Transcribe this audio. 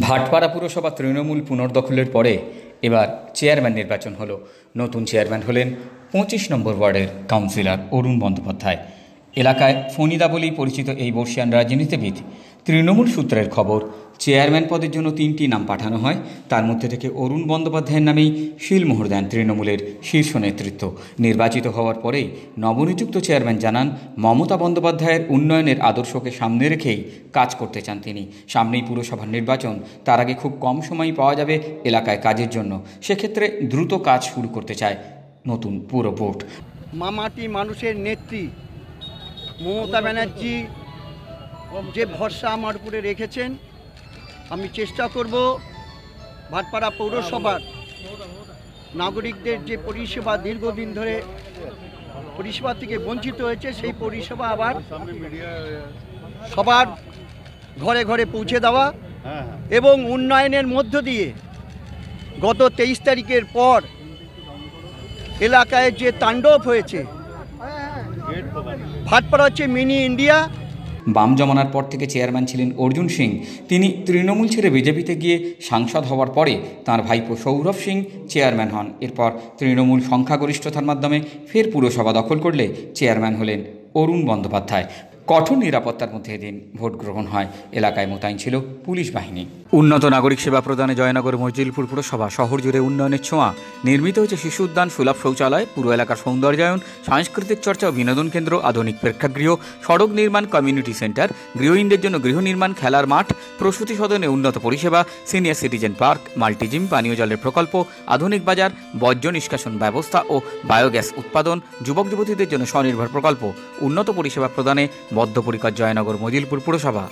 ভাটপাড়া পুরসভা তৃণমূল পুনর্দখলের পরে এবার চেয়ারম্যান নির্বাচন হলো। নতুন চেয়ারম্যান হলেন পঁচিশ নম্বর ওয়ার্ডের কাউন্সিলর অরুণ বন্দ্যোপাধ্যায়। এলাকায় ফণিদা বলেই পরিচিত এই বর্ষিয়ান রাজনীতিবিদ। তৃণমূল সূত্রের খবর, চেয়ারম্যান পদের জন্য তিনটি নাম পাঠানো হয়। তার মধ্যে থেকে অরুণ বন্দ্যোপাধ্যায়ের নামেই শিলমোহর দেন তৃণমূলের শীর্ষ নেতৃত্ব। নির্বাচিত হওয়ার পরেই নবনিযুক্ত চেয়ারম্যান জানান, মমতা বন্দ্যোপাধ্যায়ের উন্নয়নের আদর্শকে সামনে রেখেই কাজ করতে চান তিনি। সামনেই পুরসভার নির্বাচন, তার আগে খুব কম সময়ই পাওয়া যাবে এলাকায় কাজের জন্য। সেক্ষেত্রে দ্রুত কাজ শুরু করতে চায় নতুন পুরো বোর্ড মামাটি মানুষের নেত্রী। মমতা ব্যানার্জি, যে ভরসা আমার উপরে রেখেছেন, আমি চেষ্টা করব ভাটপাড়া পৌরসভার নাগরিকদের যে পরিষেবা দীর্ঘদিন ধরে পরিষেবা থেকে বঞ্চিত হয়েছে, সেই পরিষেবা আবার সবার ঘরে ঘরে পৌঁছে দেওয়া এবং উন্নয়নের মধ্য দিয়ে গত তেইশ তারিখের পর এলাকায় যে তাণ্ডব হয়েছে ভাটপাড়া হচ্ছে মিনি ইন্ডিয়া। বাম জমানার পর থেকে চেয়ারম্যান ছিলেন অর্জুন সিং। তিনি তৃণমূল ছেড়ে বিজেপিতে গিয়ে সাংসদ হওয়ার পরে তার ভাইপো সৌরভ সিং চেয়ারম্যান হন। এরপর তৃণমূল সংখ্যাগরিষ্ঠতার মাধ্যমে ফের পুরসভা দখল করলে চেয়ারম্যান হলেন অরুণ বন্দ্যোপাধ্যায়। কঠোর নিরাপত্তার মধ্যে এদিন ভোট গ্রহণ হয়। এলাকায় মোতায়েন ছিল পুলিশ বাহিনী। উন্নত নাগরিক সেবা প্রদানে জয়নগর মজিলপুর পুরসভা শহর জুড়ে উন্নয়নের ছোঁয়া। নির্মিত হয়েছে শিশু উদ্যান, সুলভ শৌচালয়, পুরো এলাকার সৌন্দর্যায়ন, সাংস্কৃতিক চর্চা ও বিনোদন কেন্দ্র, আধুনিক প্রেক্ষাগৃহ, সড়ক নির্মাণ কমিউনিটি সেন্টার, গৃহহীনদের জন্য গৃহ নির্মাণ খেলার মাঠ, প্রসূতি সদনে উন্নত পরিষেবা, সিনিয়র সিটিজেন পার্ক, মাল্টিজিম, পানীয় জলের প্রকল্প, আধুনিক বাজার, বর্জ্য নিষ্কাশন ব্যবস্থা ও বায়োগ্যাস উৎপাদন, যুবক যুবতীদের জন্য স্বনির্ভর প্রকল্প, উন্নত পরিষেবা প্রদানে বদ্ধপরিকর জয়নগর মজিলপুর পুরসভা।